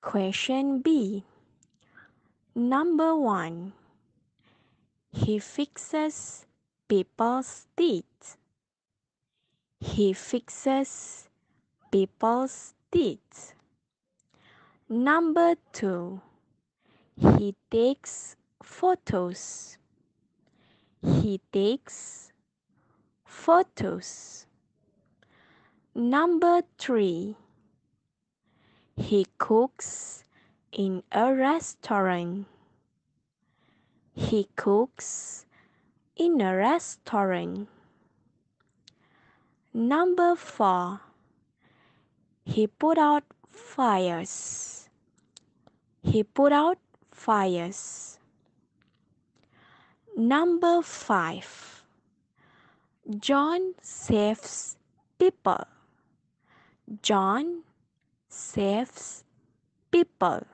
Question B. Number 1. He fixes people's teeth. He fixes people's teeth. Number 2. He takes photos. He takes photos. Number 3. He cooks in a restaurant. He cooks in a restaurant. Number 4. He put out fires. He put out fires. Number 5. John saves people. John saves people.